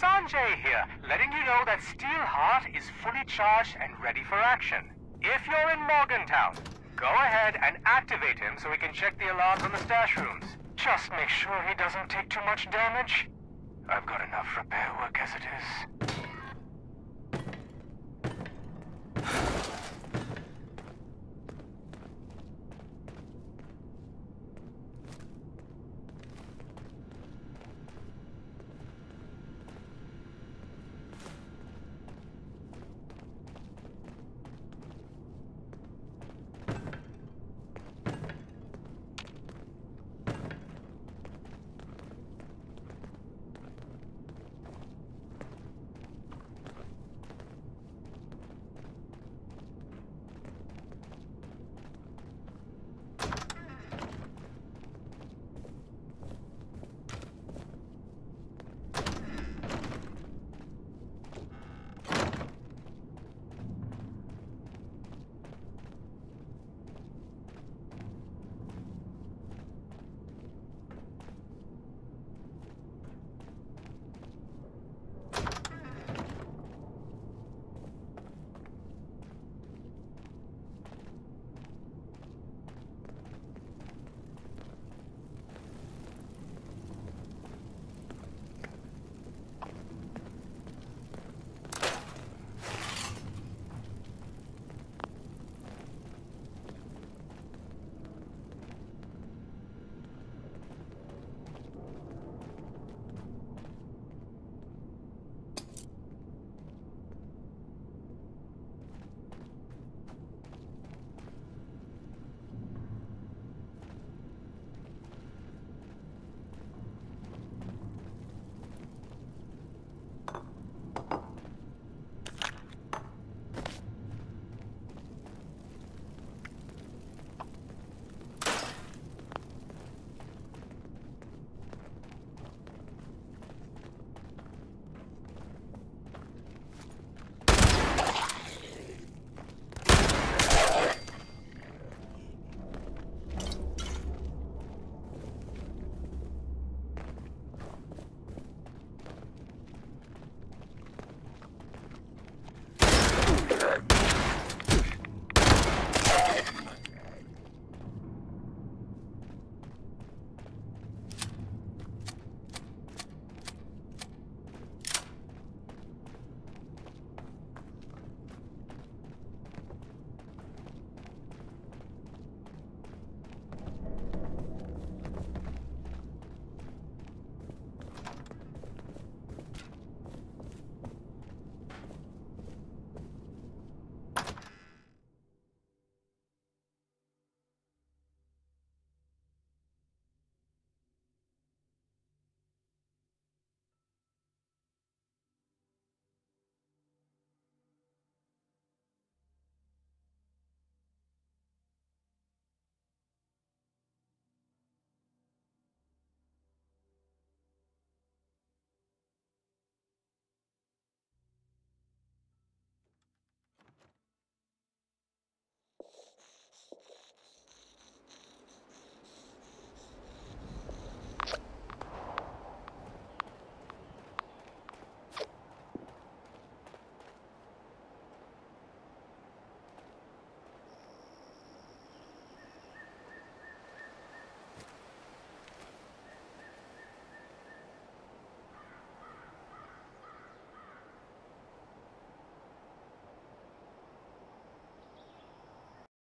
Sanjay here, letting you know that Steelheart is fully charged and ready for action. If you're in Morgantown, go ahead and activate him so we can check the alarms on the stash rooms. Just make sure he doesn't take too much damage. I've got enough repair work as it is.